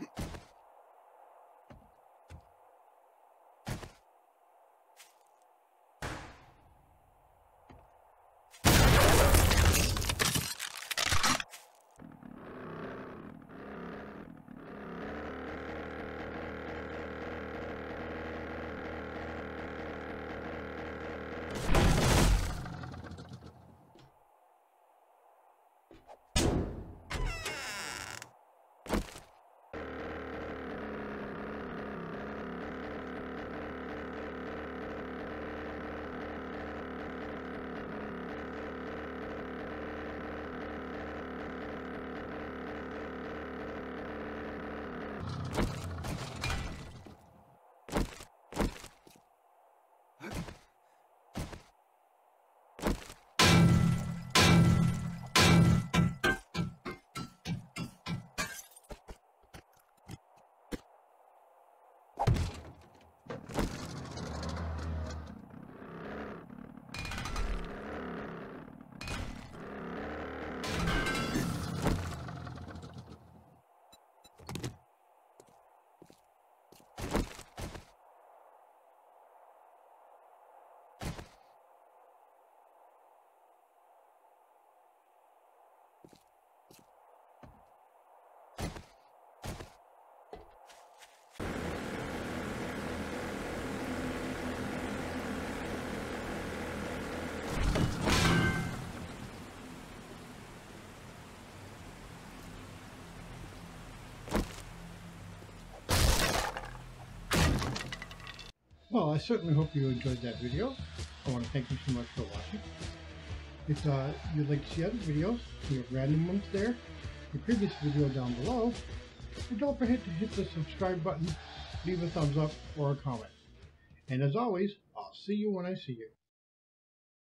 you. Well, I certainly hope you enjoyed that video. I want to thank you so much for watching. If uh, you'd like to see other videos, we have random ones there, the previous video down below, and don't forget to hit the subscribe button, leave a thumbs up, or a comment. And as always, I'll see you when I see you.